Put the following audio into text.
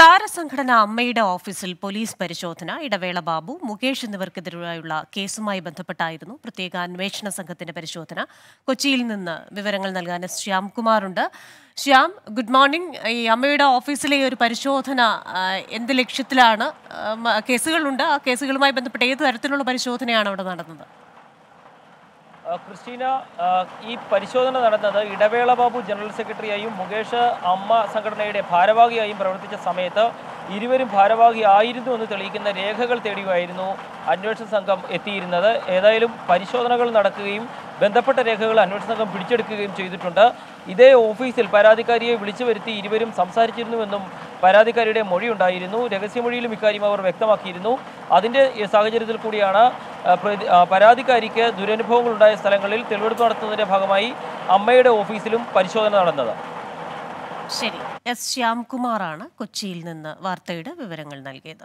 താരസംഘടന അമ്മയുടെ ഓഫീസിൽ പോലീസ് പരിശോധന ഇടവേള ബാബു മുകേഷ് എന്നിവർക്കെതിരെയുള്ള കേസുമായി ബന്ധപ്പെട്ടായിരുന്നു പ്രത്യേക അന്വേഷണ സംഘത്തിന്റെ പരിശോധന. കൊച്ചിയിൽ നിന്ന് വിവരങ്ങൾ നൽകാൻ ശ്യാംകുമാറുണ്ട്. ശ്യാം ഗുഡ് മോർണിംഗ് ഈ അമ്മയുടെ ഓഫീസിലെ ഒരു പരിശോധന എന്ത് ലക്ഷ്യത്തിലാണ്? കേസുകളുണ്ട്. ആ കേസുകളുമായി ബന്ധപ്പെട്ട് ഏത് തരത്തിലുള്ള പരിശോധനയാണ് അവിടെ നടന്നത്? ക്രിസ്റ്റീന ഈ പരിശോധന നടന്നത് ഇടവേള ബാബു ജനറൽ സെക്രട്ടറിയായും മുകേഷ് അമ്മ സംഘടനയുടെ ഭാരവാഹിയായും പ്രവർത്തിച്ച സമയത്ത് ഇരുവരും ഭാരവാഹി ആയിരുന്നു എന്ന് തെളിയിക്കുന്ന രേഖകൾ തേടിയുമായിരുന്നു അന്വേഷണ സംഘം എത്തിയിരുന്നത്. ഏതായാലും പരിശോധനകൾ നടക്കുകയും ബന്ധപ്പെട്ട രേഖകൾ അന്വേഷണ സംഘം പിടിച്ചെടുക്കുകയും ചെയ്തിട്ടുണ്ട്. ഇതേ ഓഫീസിൽ പരാതിക്കാരിയെ വിളിച്ചു വരുത്തി ഇരുവരും സംസാരിച്ചിരുന്നുവെന്നും പരാതിക്കാരിയുടെ മൊഴിയുണ്ടായിരുന്നു. രഹസ്യമൊഴിയിലും ഇക്കാര്യം അവർ വ്യക്തമാക്കിയിരുന്നു. അതിന്റെ സാഹചര്യത്തിൽ കൂടിയാണ് പരാതിക്കാരിക്ക് ദുരനുഭവങ്ങളുണ്ടായ സ്ഥലങ്ങളിൽ തെളിവെടുപ്പ് നടത്തുന്നതിന്റെ ഭാഗമായി അമ്മയുടെ ഓഫീസിലും പരിശോധന നടന്നത്. ശരി. എസ് ശ്യാംകുമാറാണ് കൊച്ചിയിൽ നിന്ന് വാർത്തയുടെ വിവരങ്ങൾ നൽകിയത്.